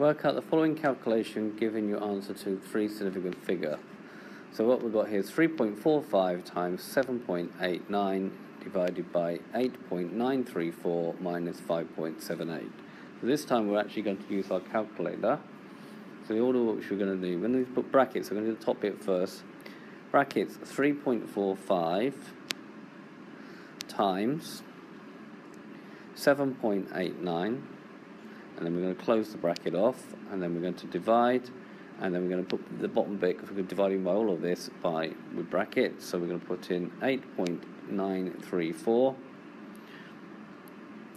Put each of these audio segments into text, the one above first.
Work out the following calculation given your answer to three significant figure. So what we've got here is 3.45 times 7.89 divided by 8.934 minus 5.78. So this time we're actually going to use our calculator. So the order which we're going to do, we're going to put brackets, we're going to do the top bit first. Brackets 3.45 times 7.89 and then we're going to close the bracket off and then we're going to divide and then we're going to put the bottom bit because we're dividing by all of this by with brackets. So we're going to put in 8.934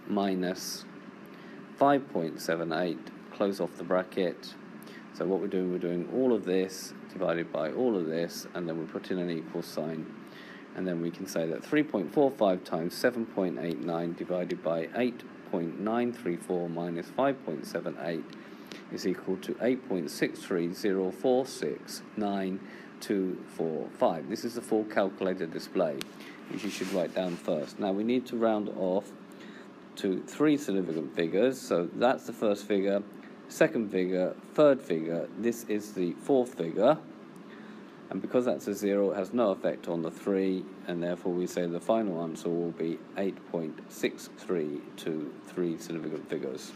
minus 5.78 close off the bracket. So what we're doing we're doing all of this divided by all of this and then we put in an equal sign and then we can say that 3.45 times 7.89 divided by 8.934 minus 5.78 is equal to 8.630469245. This is the full calculator display, which you should write down first. Now we need to round off to three significant figures. So that's the first figure, second figure, third figure. This is the fourth figure. And because that's a zero, it has no effect on the three, and therefore we say the final answer will be 8.632 three significant figures.